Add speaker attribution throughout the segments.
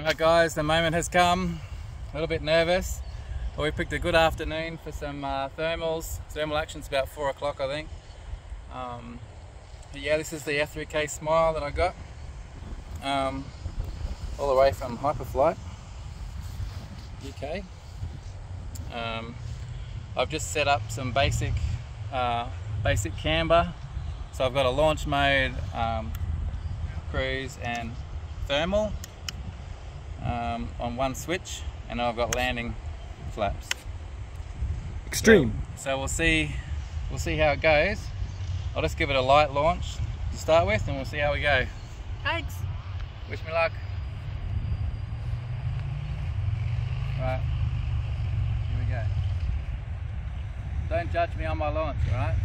Speaker 1: Alright guys, the moment has come. A little bit nervous. But we picked a good afternoon for some uh, thermals. Thermal action's about 4 o'clock I think. Um, yeah, this is the F3K Smile that I got. Um, all the way from Hyperflight, UK. Um, I've just set up some basic, uh, basic camber. So I've got a launch mode, um, cruise and thermal um, on one switch and I've got landing flaps.
Speaker 2: Extreme.
Speaker 1: So, so, we'll see we'll see how it goes. I'll just give it a light launch to start with and we'll see how we go. Thanks. Wish me luck. Right. Here we go. Don't judge me on my launch, alright?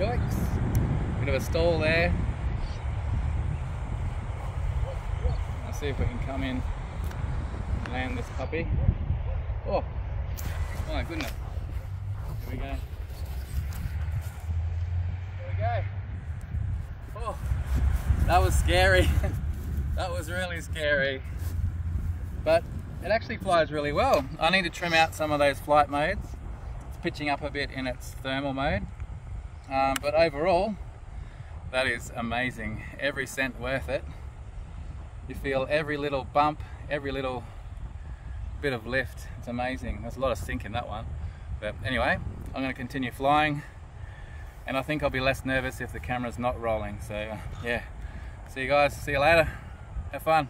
Speaker 1: Yikes. Bit of a stall there. Let's see if we can come in and land this puppy. Oh, my goodness. Here we go. Here we go. Oh, that was scary. that was really scary. But it actually flies really well. I need to trim out some of those flight modes. It's pitching up a bit in its thermal mode. Um, but overall, that is amazing. Every cent worth it. You feel every little bump, every little bit of lift. It's amazing. There's a lot of sink in that one. But anyway, I'm going to continue flying. And I think I'll be less nervous if the camera's not rolling. So yeah, see you guys. See you later. Have fun.